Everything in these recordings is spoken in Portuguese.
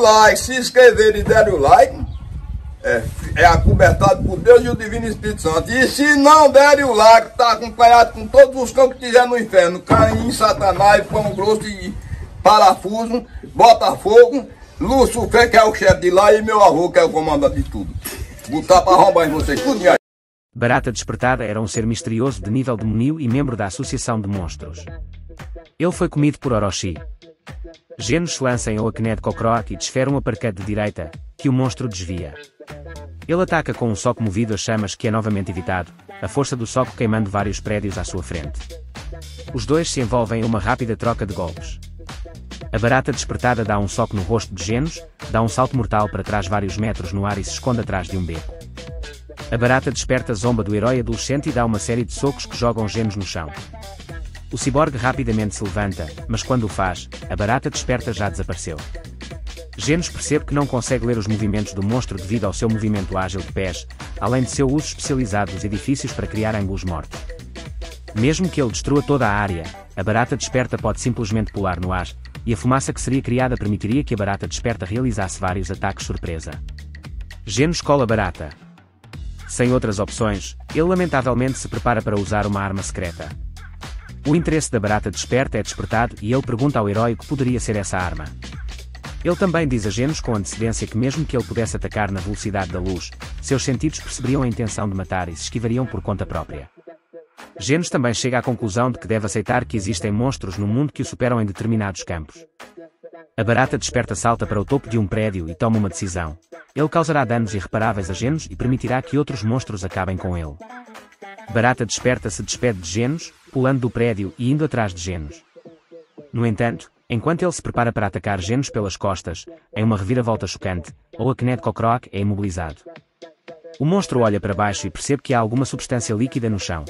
like, se inscreverem e derem o like, é, é acobertado por Deus e o Divino Espírito Santo. E se não derem o like, está acompanhado com todos os cão que tiver no inferno: Caim, Satanás, Pão Grosso e Parafuso, Botafogo, Lúcio Fé, que é o chefe de lá, e meu avô, que é o comandante de tudo. Botar para arrombar em vocês, tudo aí. Barata Despertada era um ser misterioso de nível demoníaco e membro da Associação de Monstros. Ele foi comido por Orochi. Genos lança em Oakned Kokroak e desfere um uppercut de direita, que o monstro desvia. Ele ataca com um soco movido a chamas que é novamente evitado, a força do soco queimando vários prédios à sua frente. Os dois se envolvem em uma rápida troca de golpes. A barata despertada dá um soco no rosto de Genos, dá um salto mortal para trás vários metros no ar e se esconde atrás de um beco. A barata desperta zomba do herói adolescente e dá uma série de socos que jogam Genos no chão. O ciborgue rapidamente se levanta, mas quando o faz, a barata desperta já desapareceu. Genos percebe que não consegue ler os movimentos do monstro devido ao seu movimento ágil de pés, além de seu uso especializado dos edifícios para criar ângulos mortos. Mesmo que ele destrua toda a área, a barata desperta pode simplesmente pular no ar, e a fumaça que seria criada permitiria que a barata desperta realizasse vários ataques surpresa. Genos cola barata, sem outras opções, ele lamentavelmente se prepara para usar uma arma secreta. O interesse da barata desperta é despertado e ele pergunta ao herói o que poderia ser essa arma. Ele também diz a Genos com antecedência que mesmo que ele pudesse atacar na velocidade da luz, seus sentidos perceberiam a intenção de matar e se esquivariam por conta própria. Genos também chega à conclusão de que deve aceitar que existem monstros no mundo que o superam em determinados campos. A barata desperta salta para o topo de um prédio e toma uma decisão. Ele causará danos irreparáveis a Genos e permitirá que outros monstros acabem com ele. Barata desperta se despede de Genos, pulando do prédio e indo atrás de Genos. No entanto, enquanto ele se prepara para atacar Genos pelas costas, em uma reviravolta chocante, ou a Kokroak é imobilizado. O monstro olha para baixo e percebe que há alguma substância líquida no chão.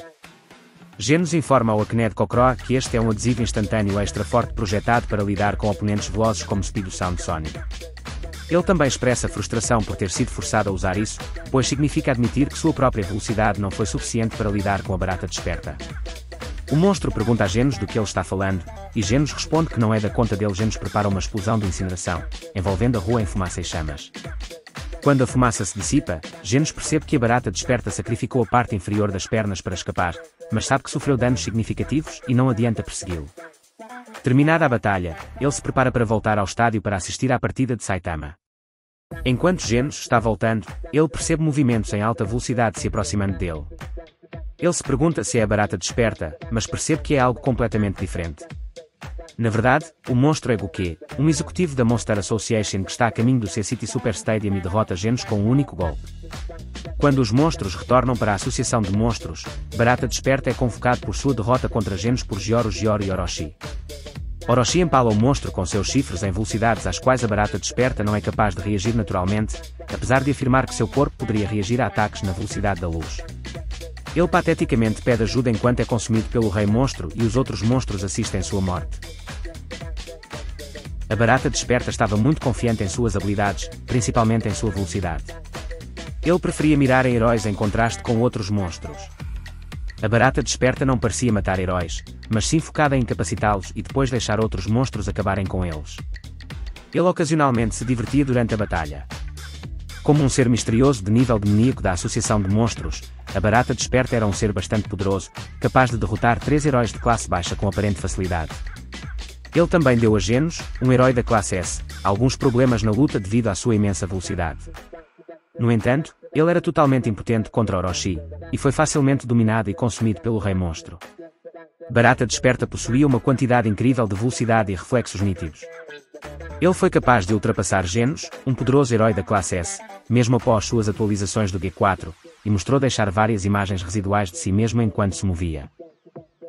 Genos informa ao Akned Kokroa que este é um adesivo instantâneo extra forte projetado para lidar com oponentes velozes como Speed Sound Sonic. Ele também expressa frustração por ter sido forçado a usar isso, pois significa admitir que sua própria velocidade não foi suficiente para lidar com a barata desperta. O monstro pergunta a Genos do que ele está falando, e Genos responde que não é da conta dele. Genos prepara uma explosão de incineração, envolvendo a rua em fumaça e chamas. Quando a fumaça se dissipa, Genos percebe que a barata desperta sacrificou a parte inferior das pernas para escapar, mas sabe que sofreu danos significativos e não adianta persegui-lo. Terminada a batalha, ele se prepara para voltar ao estádio para assistir à partida de Saitama. Enquanto Genos está voltando, ele percebe movimentos em alta velocidade se aproximando dele. Ele se pergunta se é a barata desperta, mas percebe que é algo completamente diferente. Na verdade, o monstro é Goku, um executivo da Monster Association que está a caminho do C-City Super Stadium e derrota Genos com um único golpe. Quando os monstros retornam para a Associação de Monstros, Barata Desperta é convocado por sua derrota contra Genos por Gioro Gioro e Orochi. Orochi empala o monstro com seus chifres em velocidades às quais a barata desperta não é capaz de reagir naturalmente, apesar de afirmar que seu corpo poderia reagir a ataques na velocidade da luz. Ele pateticamente pede ajuda enquanto é consumido pelo Rei Monstro e os outros monstros assistem sua morte. A barata desperta estava muito confiante em suas habilidades, principalmente em sua velocidade. Ele preferia mirar em heróis em contraste com outros monstros. A barata desperta não parecia matar heróis, mas sim focada em incapacitá-los e depois deixar outros monstros acabarem com eles. Ele ocasionalmente se divertia durante a batalha. Como um ser misterioso de nível demoníaco da Associação de Monstros, a barata desperta era um ser bastante poderoso, capaz de derrotar três heróis de classe baixa com aparente facilidade. Ele também deu a Genos, um herói da classe S, alguns problemas na luta devido à sua imensa velocidade. No entanto, ele era totalmente impotente contra Orochi, e foi facilmente dominado e consumido pelo Rei Monstro. Barata Desperta possuía uma quantidade incrível de velocidade e reflexos nítidos. Ele foi capaz de ultrapassar Genos, um poderoso herói da classe S, mesmo após suas atualizações do G4, mostrou deixar várias imagens residuais de si mesmo enquanto se movia.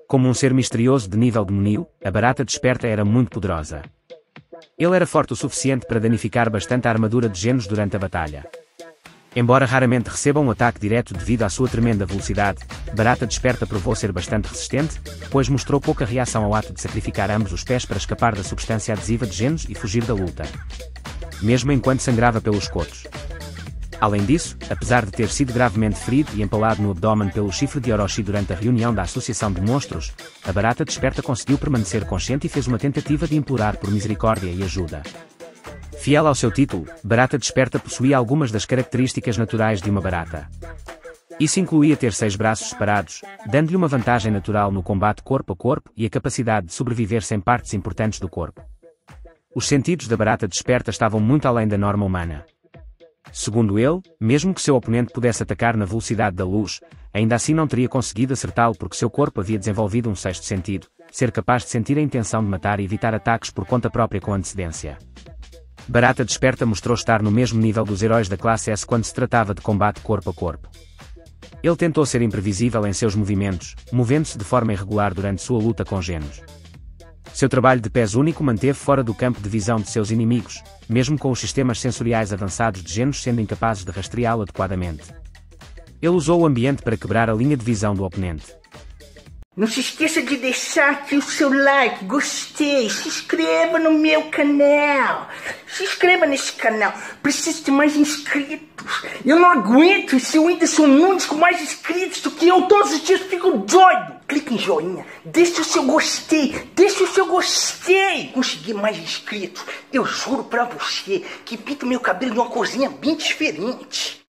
Como um ser misterioso de nível demoníaco, a Barata Desperta era muito poderosa. Ele era forte o suficiente para danificar bastante a armadura de Genos durante a batalha. Embora raramente receba um ataque direto devido à sua tremenda velocidade, Barata Desperta provou ser bastante resistente, pois mostrou pouca reação ao ato de sacrificar ambos os pés para escapar da substância adesiva de genes e fugir da luta. Mesmo enquanto sangrava pelos cotos. Além disso, apesar de ter sido gravemente ferido e empalado no abdômen pelo chifre de Orochi durante a reunião da Associação de Monstros, a Barata Desperta conseguiu permanecer consciente e fez uma tentativa de implorar por misericórdia e ajuda. Fiel ao seu título, Barata Desperta possuía algumas das características naturais de uma barata. Isso incluía ter seis braços separados, dando-lhe uma vantagem natural no combate corpo a corpo e a capacidade de sobreviver sem partes importantes do corpo. Os sentidos da barata desperta estavam muito além da norma humana. Segundo ele, mesmo que seu oponente pudesse atacar na velocidade da luz, ainda assim não teria conseguido acertá-lo porque seu corpo havia desenvolvido um sexto sentido, ser capaz de sentir a intenção de matar e evitar ataques por conta própria com antecedência. Barata Desperta mostrou estar no mesmo nível dos heróis da classe S quando se tratava de combate corpo a corpo. Ele tentou ser imprevisível em seus movimentos, movendo-se de forma irregular durante sua luta com genos. Seu trabalho de pés único manteve fora do campo de visão de seus inimigos, mesmo com os sistemas sensoriais avançados de genos sendo incapazes de rastreá-lo adequadamente. Ele usou o ambiente para quebrar a linha de visão do oponente. Não se esqueça de deixar aqui o seu like, gostei, se inscreva no meu canal. Se inscreva nesse canal, preciso de mais inscritos. Eu não aguento esse Whindersson Nunes com mais inscritos do que eu. Todos os dias fico doido. Clique em joinha, deixe o seu gostei, deixe o seu gostei. Consegui mais inscritos. Eu juro pra você que pinto meu cabelo de uma corzinha bem diferente.